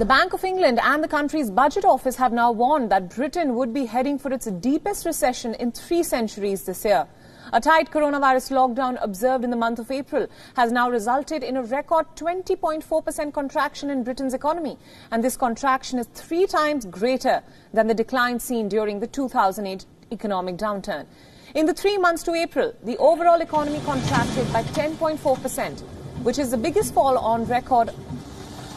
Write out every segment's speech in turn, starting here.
The Bank of England and the country's budget office have now warned that Britain would be heading for its deepest recession in three centuries this year. A tight coronavirus lockdown observed in the month of April has now resulted in a record 20.4% contraction in Britain's economy. And this contraction is three times greater than the decline seen during the 2008 economic downturn. In the three months to April, the overall economy contracted by 10.4%, which is the biggest fall on record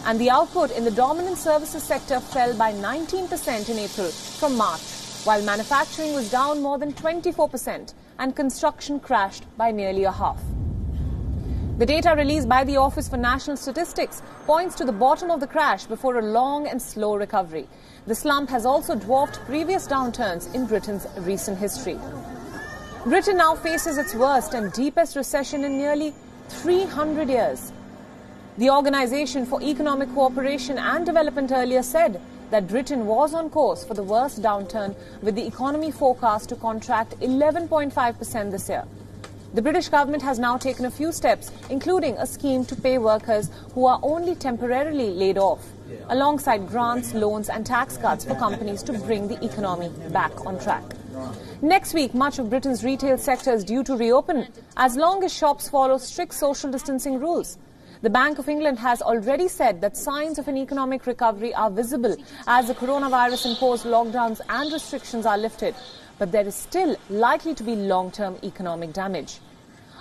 and the output in the dominant services sector fell by 19% in April from March, while manufacturing was down more than 24% and construction crashed by nearly a half. The data released by the Office for National Statistics points to the bottom of the crash before a long and slow recovery. The slump has also dwarfed previous downturns in Britain's recent history. Britain now faces its worst and deepest recession in nearly 300 years. The Organization for Economic Cooperation and Development earlier said that Britain was on course for the worst downturn, with the economy forecast to contract 11.5% this year. The British government has now taken a few steps, including a scheme to pay workers who are only temporarily laid off, alongside grants, loans, and tax cuts for companies to bring the economy back on track. Next week, much of Britain's retail sector is due to reopen as long as shops follow strict social distancing rules. The Bank of England has already said that signs of an economic recovery are visible as the coronavirus imposed lockdowns and restrictions are lifted. But there is still likely to be long term economic damage.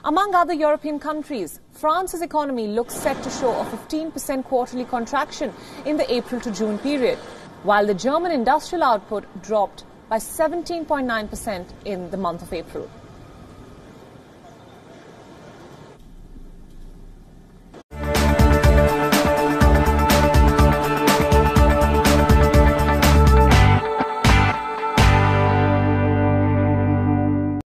Among other European countries, France's economy looks set to show a 15% quarterly contraction in the April to June period, while the German industrial output dropped by 17.9% in the month of April.